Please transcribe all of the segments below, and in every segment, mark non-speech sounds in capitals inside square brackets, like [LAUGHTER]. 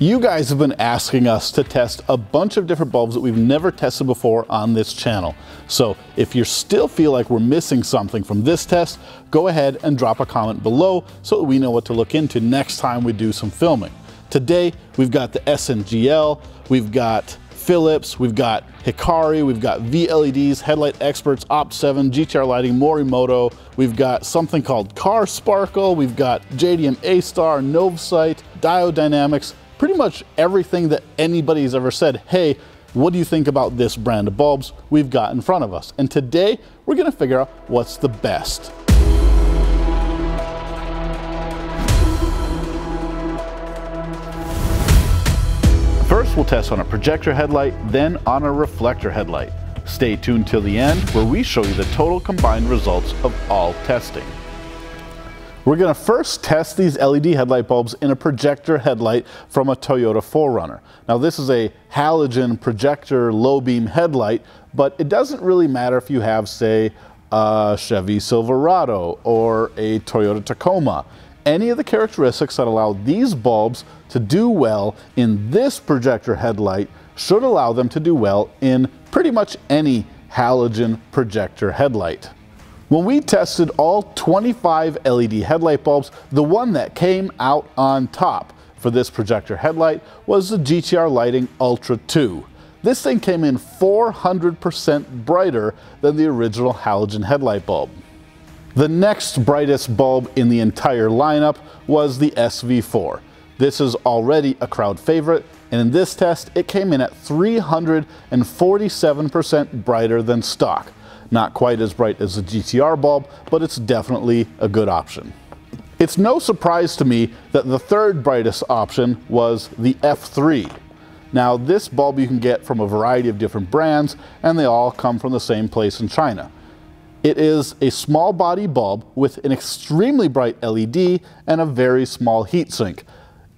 You guys have been asking us to test a bunch of different bulbs that we've never tested before on this channel. So if you still feel like we're missing something from this test, go ahead and drop a comment below so that we know what to look into next time we do some filming. Today, we've got the SNGL, we've got Philips, we've got Hikari, we've got VLEDs, Headlight Experts, Opt7, GTR Lighting, Morimoto, we've got something called Car Sparkle, we've got JDM A-Star, Novsight, Diode Dynamics, pretty much everything that anybody's ever said, hey, what do you think about this brand of bulbs we've got in front of us? And today we're gonna figure out what's the best. First, we'll test on a projector headlight, then on a reflector headlight. Stay tuned till the end where we show you the total combined results of all testing. We're gonna first test these LED headlight bulbs in a projector headlight from a Toyota 4Runner. Now this is a halogen projector low beam headlight, but it doesn't really matter if you have say a Chevy Silverado or a Toyota Tacoma. Any of the characteristics that allow these bulbs to do well in this projector headlight should allow them to do well in pretty much any halogen projector headlight. When we tested all 25 LED headlight bulbs, the one that came out on top for this projector headlight was the GTR Lighting Ultra 2. This thing came in 400% brighter than the original halogen headlight bulb. The next brightest bulb in the entire lineup was the SV4. This is already a crowd favorite, and in this test, it came in at 347% brighter than stock. Not quite as bright as the GTR bulb, but it's definitely a good option. It's no surprise to me that the third brightest option was the F3. Now this bulb you can get from a variety of different brands and they all come from the same place in China. It is a small body bulb with an extremely bright LED and a very small heatsink.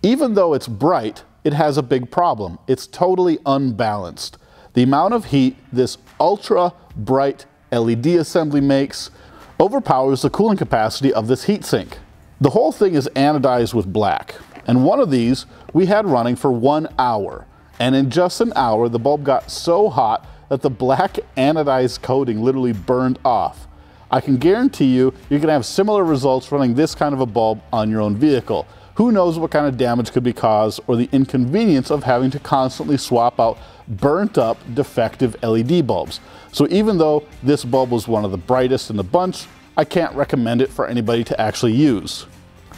Even though it's bright, it has a big problem. It's totally unbalanced. The amount of heat this ultra bright LED assembly makes overpowers the cooling capacity of this heatsink. The whole thing is anodized with black, and one of these we had running for one hour. And in just an hour, the bulb got so hot that the black anodized coating literally burned off. I can guarantee you, you're gonna have similar results running this kind of a bulb on your own vehicle. Who knows what kind of damage could be caused or the inconvenience of having to constantly swap out burnt up defective LED bulbs. So even though this bulb was one of the brightest in the bunch, I can't recommend it for anybody to actually use.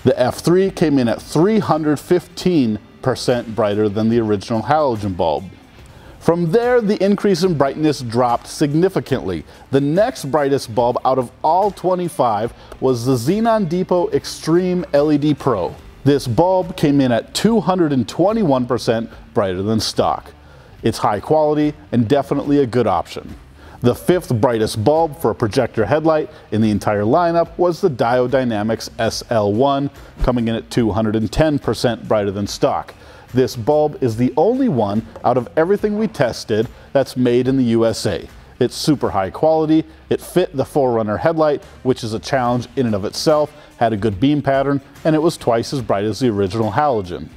The F3 came in at 315% brighter than the original halogen bulb. From there, the increase in brightness dropped significantly. The next brightest bulb out of all 25 was the Xenon Depot Extreme LED Pro. This bulb came in at 221% brighter than stock. It's high quality and definitely a good option. The fifth brightest bulb for a projector headlight in the entire lineup was the Diode Dynamics SL1, coming in at 210% brighter than stock. This bulb is the only one out of everything we tested that's made in the USA. It's super high quality, it fit the 4Runner headlight, which is a challenge in and of itself, had a good beam pattern, and it was twice as bright as the original halogen.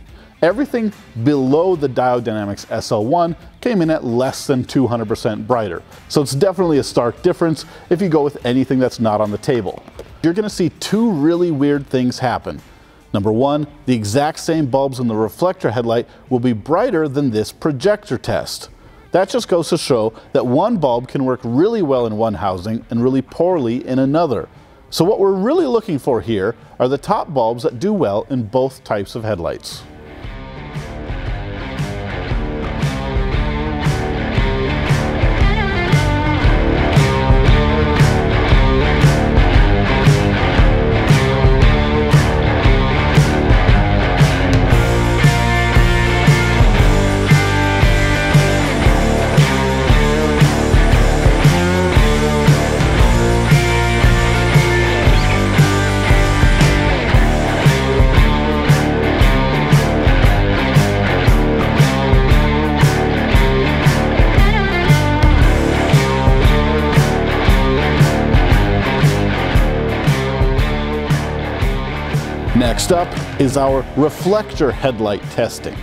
Everything below the Diode Dynamics SL1 came in at less than 200% brighter. So it's definitely a stark difference if you go with anything that's not on the table. You're gonna see two really weird things happen. Number one, the exact same bulbs in the reflector headlight will be brighter than this projector test. That just goes to show that one bulb can work really well in one housing and really poorly in another. So what we're really looking for here are the top bulbs that do well in both types of headlights. Next up is our reflector headlight testing.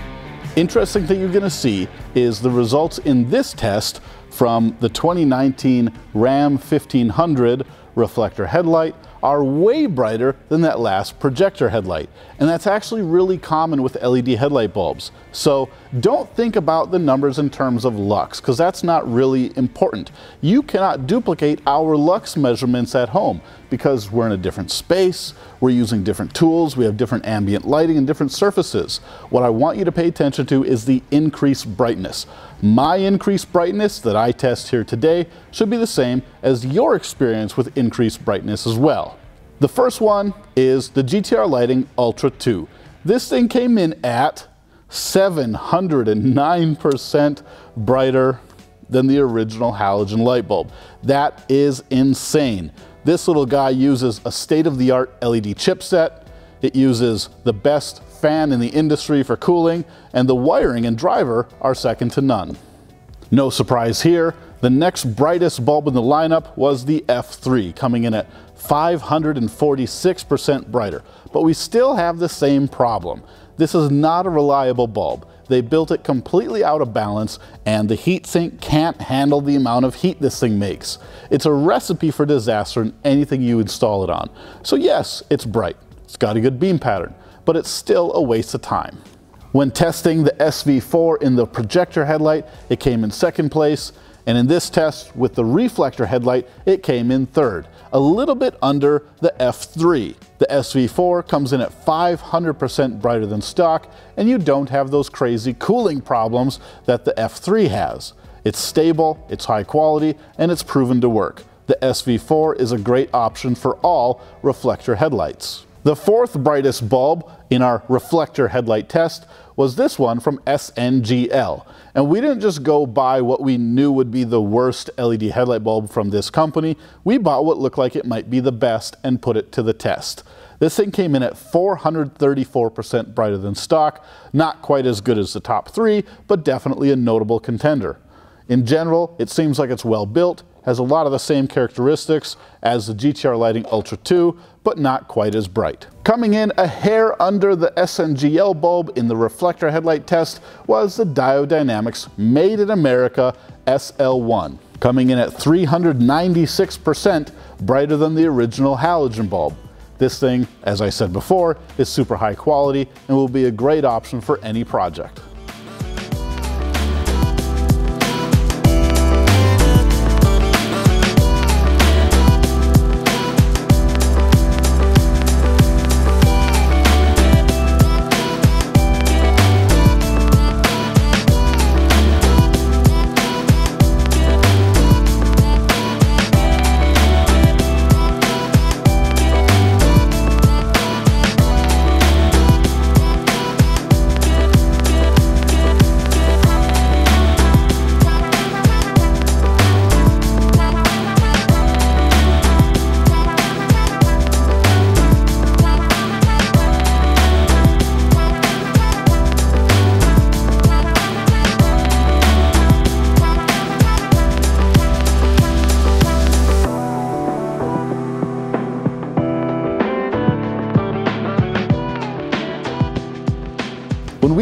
Interesting thing you're gonna see is the results in this test from the 2019 Ram 1500 reflector headlight are way brighter than that last projector headlight. And that's actually really common with LED headlight bulbs. So don't think about the numbers in terms of lux, because that's not really important. You cannot duplicate our lux measurements at home because we're in a different space, we're using different tools, we have different ambient lighting and different surfaces. What I want you to pay attention to is the increased brightness. My increased brightness that I test here today should be the same as your experience with increased brightness as well. The first one is the GTR Lighting Ultra 2. This thing came in at 709% brighter than the original halogen light bulb. That is insane. This little guy uses a state-of-the-art LED chipset. It uses the best fan in the industry for cooling, and the wiring and driver are second to none. No surprise here, the next brightest bulb in the lineup was the F3, coming in at 546% brighter. But we still have the same problem. This is not a reliable bulb. They built it completely out of balance and the heatsink can't handle the amount of heat this thing makes. It's a recipe for disaster in anything you install it on. So yes, it's bright. It's got a good beam pattern but it's still a waste of time. When testing the SV4 in the projector headlight, it came in second place, and in this test with the reflector headlight, it came in third, a little bit under the F3. The SV4 comes in at 500% brighter than stock, and you don't have those crazy cooling problems that the F3 has. It's stable, it's high quality, and it's proven to work. The SV4 is a great option for all reflector headlights. The fourth brightest bulb in our reflector headlight test was this one from SNGL. And we didn't just go buy what we knew would be the worst LED headlight bulb from this company. We bought what looked like it might be the best and put it to the test. This thing came in at 434% brighter than stock, not quite as good as the top three, but definitely a notable contender. In general, it seems like it's well built, has a lot of the same characteristics as the GTR Lighting Ultra 2, but not quite as bright. Coming in a hair under the SNGL bulb in the reflector headlight test was the Diode Dynamics Made in America SL1, coming in at 396% brighter than the original halogen bulb. This thing, as I said before, is super high quality and will be a great option for any project.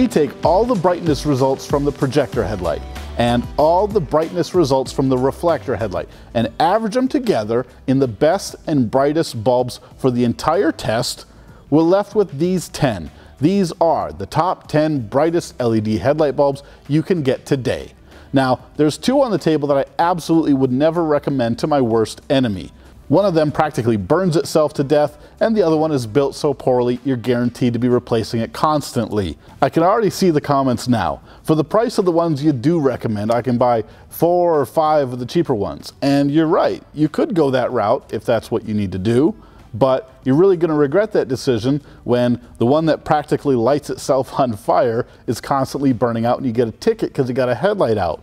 We take all the brightness results from the projector headlight and all the brightness results from the reflector headlight and average them together in the best and brightest bulbs for the entire test, we're left with these 10. These are the top 10 brightest LED headlight bulbs you can get today. Now, there's two on the table that I absolutely would never recommend to my worst enemy. One of them practically burns itself to death, and the other one is built so poorly you're guaranteed to be replacing it constantly. I can already see the comments now. For the price of the ones you do recommend, I can buy four or five of the cheaper ones. And you're right, you could go that route if that's what you need to do, but you're really going to regret that decision when the one that practically lights itself [LAUGHS] on fire is constantly burning out and you get a ticket because you got a headlight out.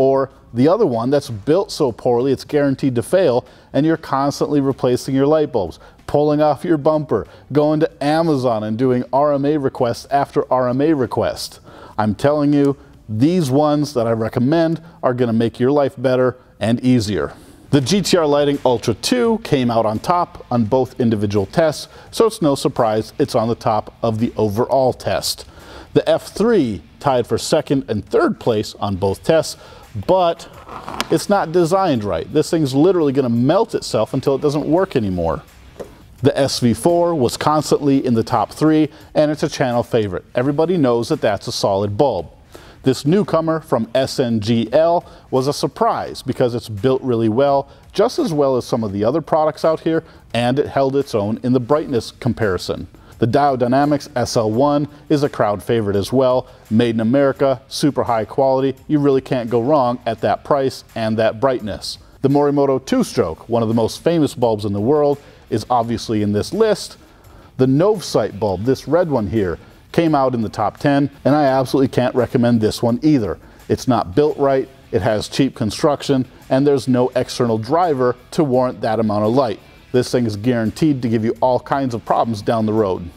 Or the other one that's built so poorly it's guaranteed to fail and you're constantly replacing your light bulbs, pulling off your bumper, going to Amazon and doing RMA requests after RMA request. I'm telling you, these ones that I recommend are going to make your life better and easier. The GTR Lighting Ultra 2 came out on top on both individual tests, so it's no surprise it's on the top of the overall test. The F3 tied for second and third place on both tests, but it's not designed right. This thing's literally gonna melt itself until it doesn't work anymore. The SV4 was constantly in the top three, and it's a channel favorite. Everybody knows that that's a solid bulb. This newcomer from SNGL was a surprise because it's built really well, just as well as some of the other products out here, and it held its own in the brightness comparison. The Diode Dynamics SL1 is a crowd favorite as well. Made in America, super high quality. You really can't go wrong at that price and that brightness. The Morimoto two-stroke, one of the most famous bulbs in the world, is obviously in this list. The Novsight bulb, this red one here, came out in the top 10, and I absolutely can't recommend this one either. It's not built right, it has cheap construction, and there's no external driver to warrant that amount of light. This thing is guaranteed to give you all kinds of problems down the road.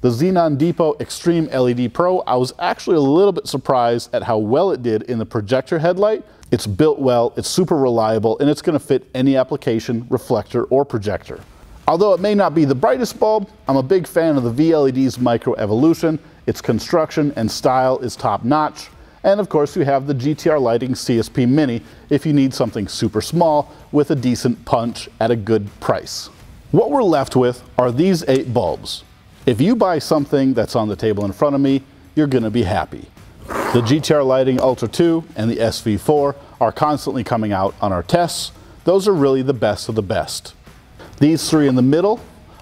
The Xenon Depot Extreme LED Pro, I was actually a little bit surprised at how well it did in the projector headlight. It's built well, it's super reliable, and it's gonna fit any application, reflector, or projector. Although it may not be the brightest bulb, I'm a big fan of the VLED's Micro Evolution. Its construction and style is top notch. And of course you have the GTR Lighting CSP Mini if you need something super small with a decent punch at a good price. What we're left with are these eight bulbs. If you buy something that's on the table in front of me, you're gonna be happy. The GTR Lighting Ultra 2 and the SV4 are constantly coming out on our tests. Those are really the best of the best. These three in the middle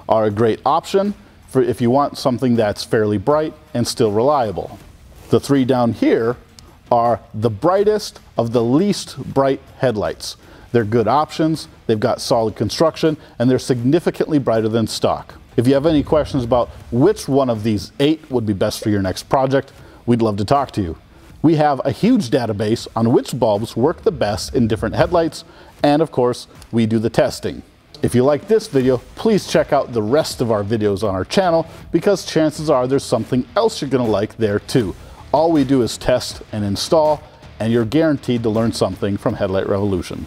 are a great option for if you want something that's fairly bright and still reliable. The three down here are the brightest of the least bright headlights. They're good options, they've got solid construction, and they're significantly brighter than stock. If you have any questions about which one of these eight would be best for your next project, we'd love to talk to you. We have a huge database on which bulbs work the best in different headlights, and of course, we do the testing. If you like this video, please check out the rest of our videos on our channel because chances are there's something else you're gonna like there too. All we do is test and install and you're guaranteed to learn something from Headlight Revolution.